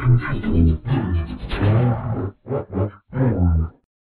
他们你